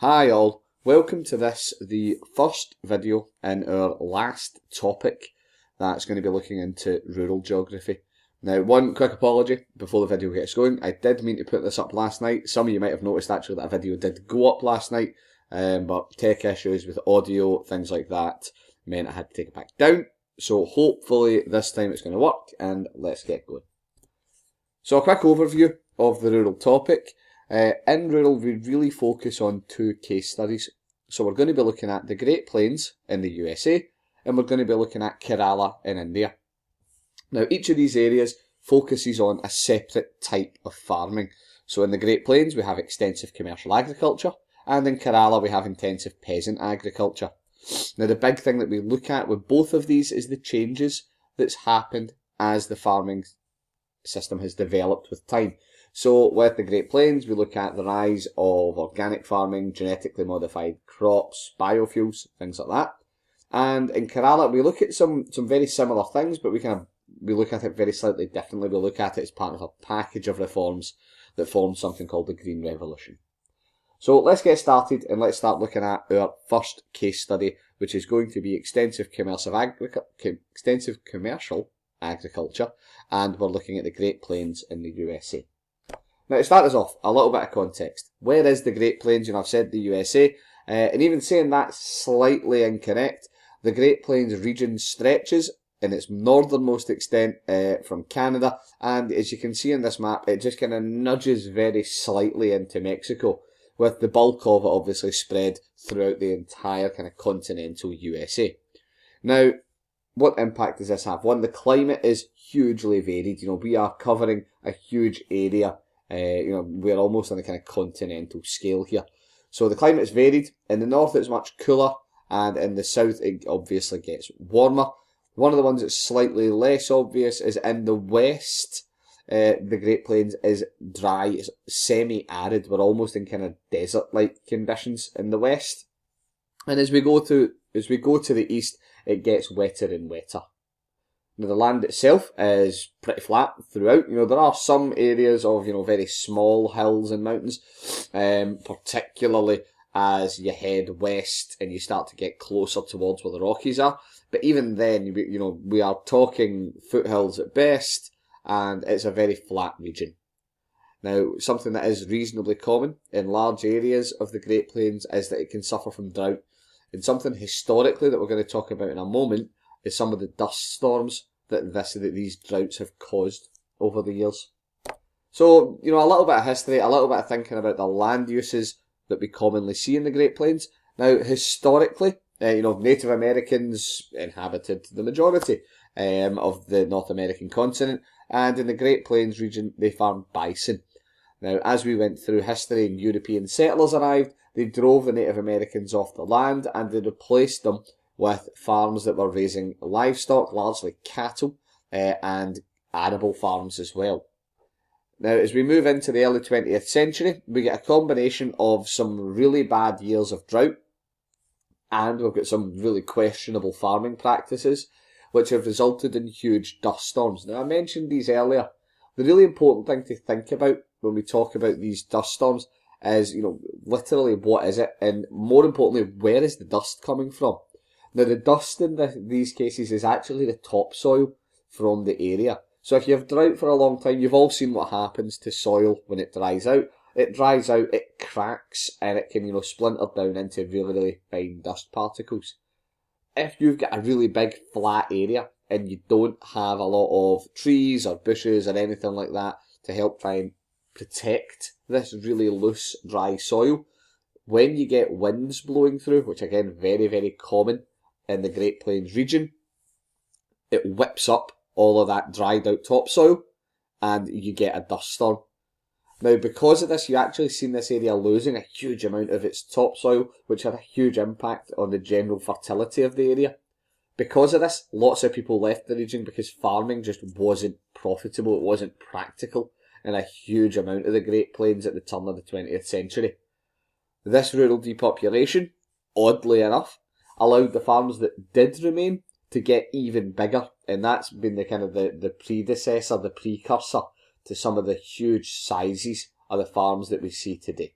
Hi all, welcome to this, the first video in our last topic that's going to be looking into rural geography. Now, one quick apology before the video gets going. I did mean to put this up last night. Some of you might have noticed actually that a video did go up last night, um, but tech issues with audio, things like that, meant I had to take it back down. So hopefully this time it's going to work, and let's get going. So a quick overview of the rural topic. Uh, in rural, we really focus on two case studies. So we're going to be looking at the Great Plains in the USA, and we're going to be looking at Kerala in India. Now, each of these areas focuses on a separate type of farming. So in the Great Plains, we have extensive commercial agriculture, and in Kerala, we have intensive peasant agriculture. Now, the big thing that we look at with both of these is the changes that's happened as the farming system has developed with time. So with the Great Plains, we look at the rise of organic farming, genetically modified crops, biofuels, things like that. And in Kerala, we look at some, some very similar things, but we kind of we look at it very slightly differently. We look at it as part of a package of reforms that forms something called the Green Revolution. So let's get started and let's start looking at our first case study, which is going to be extensive commercial, agric- extensive commercial agriculture, and we're looking at the Great Plains in the USA. Now, to start us off, a little bit of context. Where is the Great Plains? You know, I've said the USA, uh, and even saying that's slightly incorrect, the Great Plains region stretches in its northernmost extent uh, from Canada, and as you can see in this map, it just kind of nudges very slightly into Mexico, with the bulk of it obviously spread throughout the entire kind of continental USA. Now, what impact does this have? One, the climate is hugely varied. You know, we are covering a huge area uh, you know, we're almost on a kind of continental scale here. So the climate is varied. In the north, it's much cooler, and in the south, it obviously gets warmer. One of the ones that's slightly less obvious is in the west. Uh, the Great Plains is dry, it's semi-arid. We're almost in kind of desert-like conditions in the west. And as we go to as we go to the east, it gets wetter and wetter. Now, the land itself is pretty flat throughout. You know, there are some areas of, you know, very small hills and mountains, um, particularly as you head west and you start to get closer towards where the Rockies are. But even then, you know, we are talking foothills at best, and it's a very flat region. Now, something that is reasonably common in large areas of the Great Plains is that it can suffer from drought. And something historically that we're going to talk about in a moment is some of the dust storms that this that these droughts have caused over the years. So, you know, a little bit of history, a little bit of thinking about the land uses that we commonly see in the Great Plains. Now, historically, uh, you know, Native Americans inhabited the majority um, of the North American continent, and in the Great Plains region, they farmed bison. Now, as we went through history and European settlers arrived, they drove the Native Americans off the land and they replaced them with farms that were raising livestock, largely cattle, uh, and arable farms as well. Now, as we move into the early 20th century, we get a combination of some really bad years of drought, and we've got some really questionable farming practices, which have resulted in huge dust storms. Now, I mentioned these earlier. The really important thing to think about when we talk about these dust storms is, you know, literally what is it, and more importantly, where is the dust coming from? Now, the dust in the, these cases is actually the topsoil from the area. So if you have drought for a long time, you've all seen what happens to soil when it dries out. It dries out, it cracks, and it can, you know, splinter down into really, really fine dust particles. If you've got a really big flat area and you don't have a lot of trees or bushes or anything like that to help try and protect this really loose, dry soil, when you get winds blowing through, which again, very, very common in the Great Plains region. It whips up all of that dried out topsoil and you get a dust storm. Now, because of this, you actually seen this area losing a huge amount of its topsoil, which had a huge impact on the general fertility of the area. Because of this, lots of people left the region because farming just wasn't profitable, it wasn't practical in a huge amount of the Great Plains at the turn of the 20th century. This rural depopulation, oddly enough, allowed the farms that did remain to get even bigger, and that's been the kind of the, the predecessor, the precursor to some of the huge sizes of the farms that we see today.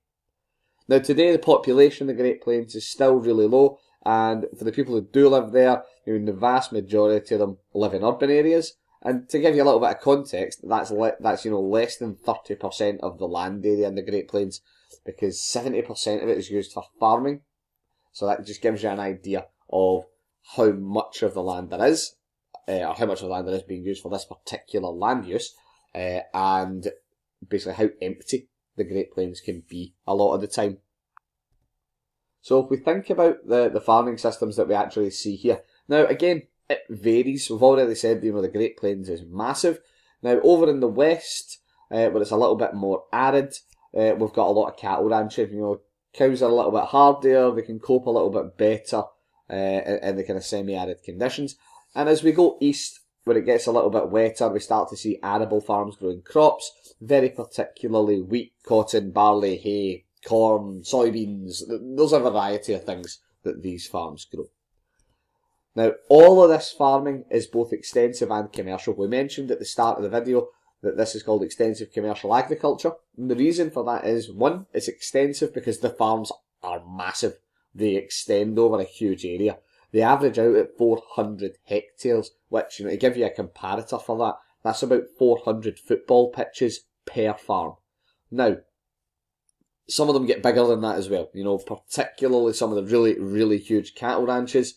Now, today the population of the Great Plains is still really low, and for the people who do live there, I mean, the vast majority of them live in urban areas. And to give you a little bit of context, that's le- that's you know less than thirty percent of the land area in the Great Plains, because seventy percent of it is used for farming. So that just gives you an idea of how much of the land there is, uh, or how much of the land there is being used for this particular land use, uh, and basically how empty the Great Plains can be a lot of the time. So if we think about the, the farming systems that we actually see here, now again, it varies. We've already said, you know, the Great Plains is massive. Now over in the west, uh, where it's a little bit more arid, uh, we've got a lot of cattle ranching. You know, cows are a little bit hardier, they can cope a little bit better uh, in, the kind of semi-arid conditions. And as we go east, where it gets a little bit wetter, we start to see arable farms growing crops, very particularly wheat, cotton, barley, hay, corn, soybeans. There's a variety of things that these farms grow. Now, all of this farming is both extensive and commercial. We mentioned at the start of the video that this is called extensive commercial agriculture. And the reason for that is, one, it's extensive because the farms are massive. They extend over a huge area. They average out at 400 hectares, which, you know, to give you a comparator for that, that's about 400 football pitches per farm. Now, some of them get bigger than that as well. You know, particularly some of the really, really huge cattle ranches,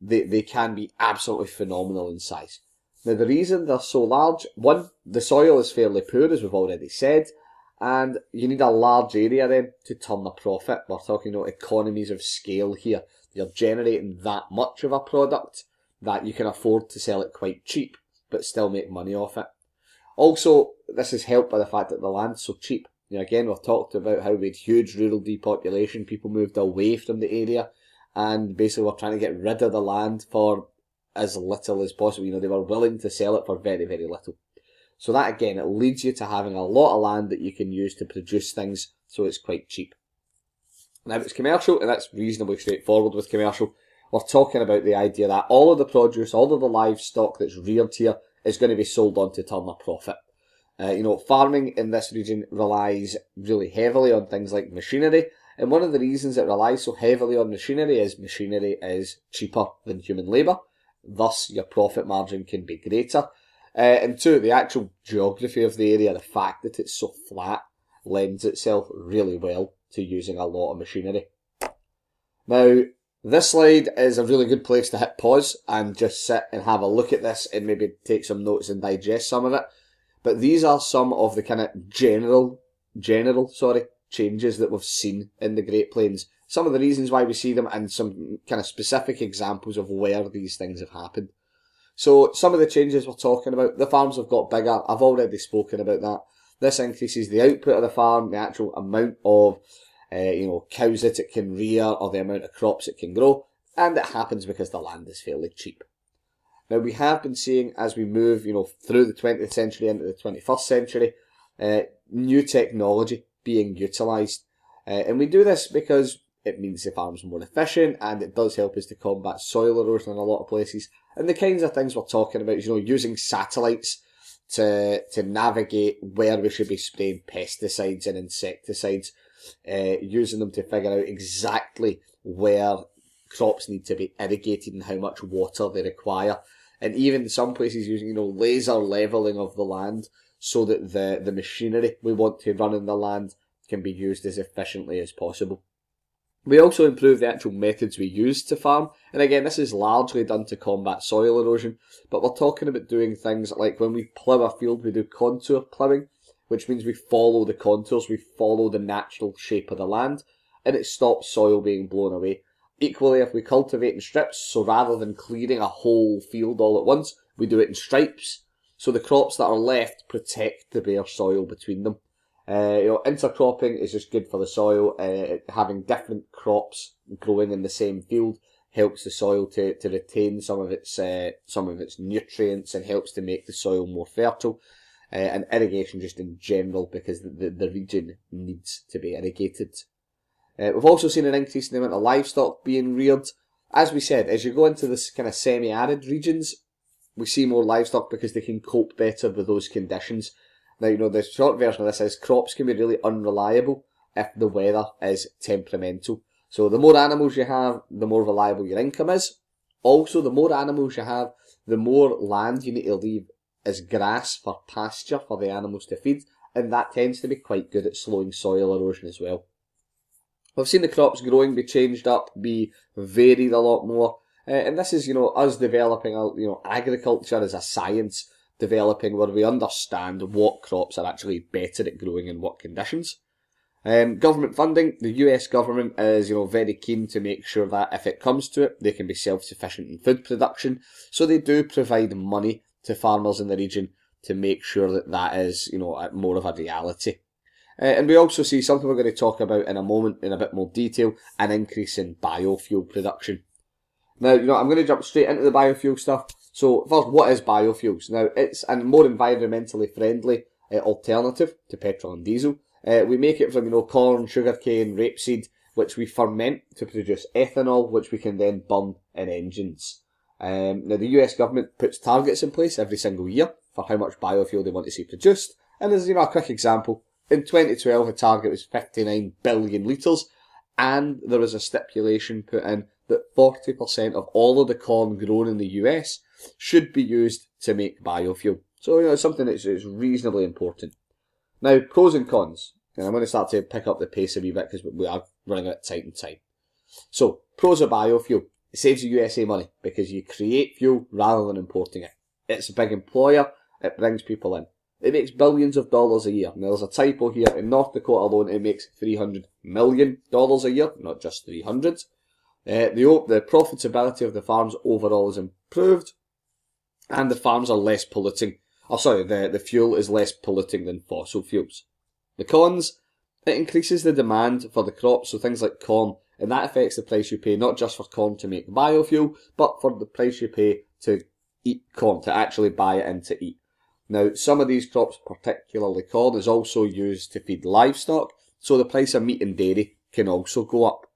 they, they can be absolutely phenomenal in size. Now, the reason they're so large, one, the soil is fairly poor, as we've already said, and you need a large area then to turn a profit. We're talking about economies of scale here. You're generating that much of a product that you can afford to sell it quite cheap, but still make money off it. Also, this is helped by the fact that the land's so cheap. You know, again, we've talked about how we had huge rural depopulation, people moved away from the area, and basically we're trying to get rid of the land for as little as possible. You know, they were willing to sell it for very, very little. So that again, it leads you to having a lot of land that you can use to produce things, so it's quite cheap. Now it's commercial, and that's reasonably straightforward with commercial. We're talking about the idea that all of the produce, all of the livestock that's reared here is going to be sold on to turn a profit. Uh, you know, farming in this region relies really heavily on things like machinery, and one of the reasons it relies so heavily on machinery is machinery is cheaper than human labour, thus your profit margin can be greater. Uh, and two, the actual geography of the area, the fact that it's so flat, lends itself really well to using a lot of machinery. Now, this slide is a really good place to hit pause and just sit and have a look at this and maybe take some notes and digest some of it. But these are some of the kind of general, general, sorry, changes that we've seen in the Great Plains. Some of the reasons why we see them and some kind of specific examples of where these things have happened. So some of the changes we're talking about, the farms have got bigger. I've already spoken about that. This increases the output of the farm, the actual amount of uh, you know cows that it can rear or the amount of crops it can grow, and it happens because the land is fairly cheap. Now we have been seeing as we move, you know, through the 20th century into the 21st century, uh, new technology being utilised, uh, and we do this because it means the farm's more efficient and it does help us to combat soil erosion in a lot of places. And the kinds of things we're talking about, you know, using satellites to to navigate where we should be spraying pesticides and insecticides, uh, using them to figure out exactly where crops need to be irrigated and how much water they require, and even some places using you know laser leveling of the land so that the the machinery we want to run in the land can be used as efficiently as possible. We also improve the actual methods we use to farm, and again, this is largely done to combat soil erosion, but we're talking about doing things like when we plough a field, we do contour ploughing, which means we follow the contours, we follow the natural shape of the land, and it stops soil being blown away. Equally, if we cultivate in strips, so rather than clearing a whole field all at once, we do it in stripes, so the crops that are left protect the bare soil between them. Uh, you know, intercropping is just good for the soil. Uh, having different crops growing in the same field helps the soil to, to retain some of its uh, some of its nutrients and helps to make the soil more fertile. Uh, and irrigation just in general because the, the, the region needs to be irrigated. Uh, we've also seen an increase in the amount of livestock being reared. As we said, as you go into this kind of semi-arid regions, we see more livestock because they can cope better with those conditions. Now, you know, the short version of this is crops can be really unreliable if the weather is temperamental. So the more animals you have, the more reliable your income is. Also, the more animals you have, the more land you need to leave as grass for pasture for the animals to feed, and that tends to be quite good at slowing soil erosion as well. We've seen the crops growing be changed up, be varied a lot more, uh, and this is, you know, us developing, a, you know, agriculture as a science developing where we understand what crops are actually better at growing in what conditions. Um, government funding, the US government is, you know, very keen to make sure that if it comes to it, they can be self-sufficient in food production. So they do provide money to farmers in the region to make sure that that is, you know, more of a reality. Uh, and we also see something we're going to talk about in a moment in a bit more detail, an increase in biofuel production. Now, you know, I'm going to jump straight into the biofuel stuff. So first, what is biofuels? Now, it's a more environmentally friendly uh, alternative to petrol and diesel. Uh, we make it from, you know, corn, sugarcane, rapeseed, which we ferment to produce ethanol, which we can then burn in engines. Um, now, the US government puts targets in place every single year for how much biofuel they want to see produced. And as you know, a quick example, in 2012, the target was 59 billion litres, and there was a stipulation put in that 40% of all of the corn grown in the US should be used to make biofuel. So, you know, it's something that's, reasonably important. Now, pros and cons. And I'm going to start to pick up the pace a wee bit because we are running out of time and time. So, pros of biofuel. It saves the USA money because you create fuel rather than importing it. It's a big employer. It brings people in. It makes billions of dollars a year. Now, there's a typo here. In North Dakota alone, it makes $300 million a year, not just 300. Uh, the, the profitability of the farms overall is improved, and the farms are less polluting. Oh, sorry, the, the fuel is less polluting than fossil fuels. The cons, it increases the demand for the crops, so things like corn, and that affects the price you pay not just for corn to make biofuel, but for the price you pay to eat corn, to actually buy it and to eat. Now, some of these crops, particularly corn, is also used to feed livestock, so the price of meat and dairy can also go up.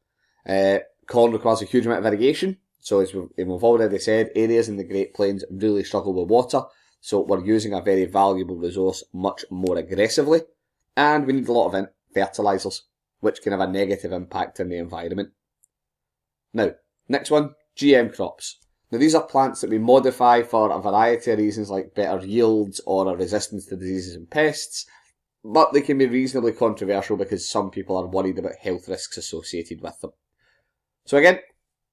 Uh, corn requires a huge amount of irrigation, so as we've, already said, areas in the Great Plains really struggle with water, so we're using a very valuable resource much more aggressively and we need a lot of fertilizers, which can have a negative impact on the environment. Now, next one, GM crops. Now these are plants that we modify for a variety of reasons like better yields or a resistance to diseases and pests, but they can be reasonably controversial because some people are worried about health risks associated with them. So again,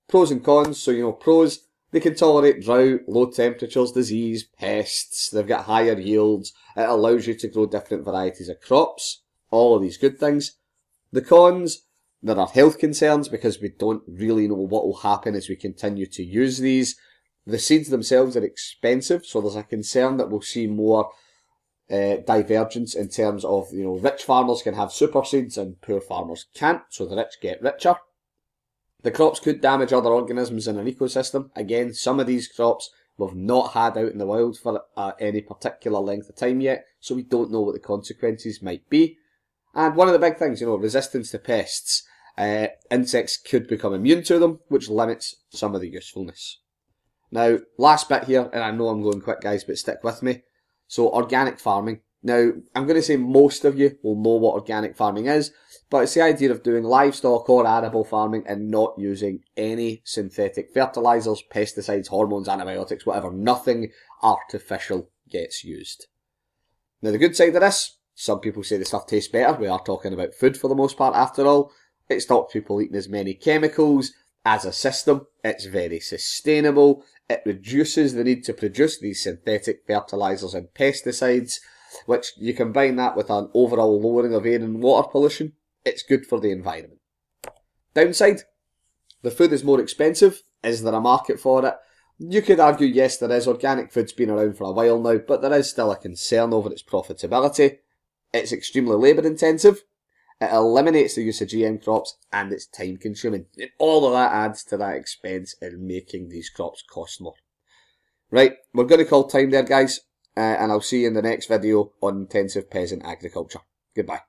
pros and cons. So you know, pros, they can tolerate drought, low temperatures, disease, pests, they've got higher yields, it allows you to grow different varieties of crops, all of these good things. The cons, there are health concerns because we don't really know what will happen as we continue to use these. The seeds themselves are expensive, so there's a concern that we'll see more uh, divergence in terms of, you know, rich farmers can have super seeds and poor farmers can't, so the rich get richer. The crops could damage other organisms in an ecosystem. Again, some of these crops we've not had out in the wild for uh, any particular length of time yet, so we don't know what the consequences might be. And one of the big things, you know, resistance to pests. Uh, insects could become immune to them, which limits some of the usefulness. Now, last bit here, and I know I'm going quick guys, but stick with me. So, organic farming. Now, I'm going to say most of you will know what organic farming is, but it's the idea of doing livestock or animal farming and not using any synthetic fertilizers, pesticides, hormones, antibiotics, whatever. Nothing artificial gets used. Now, the good side of this, some people say the stuff tastes better. We are talking about food for the most part after all. It stops people eating as many chemicals. As a system, it's very sustainable. It reduces the need to produce these synthetic fertilizers and pesticides which you combine that with an overall lowering of air and water pollution, it's good for the environment. Downside, the food is more expensive. Is there a market for it? You could argue yes, there is. Organic food's been around for a while now, but there is still a concern over its profitability. It's extremely labour intensive. It eliminates the use of GM crops and it's time consuming. And all of that adds to that expense in making these crops cost more. Right, we're going to call time there, guys uh, and I'll see you in the next video on intensive peasant agriculture. Goodbye.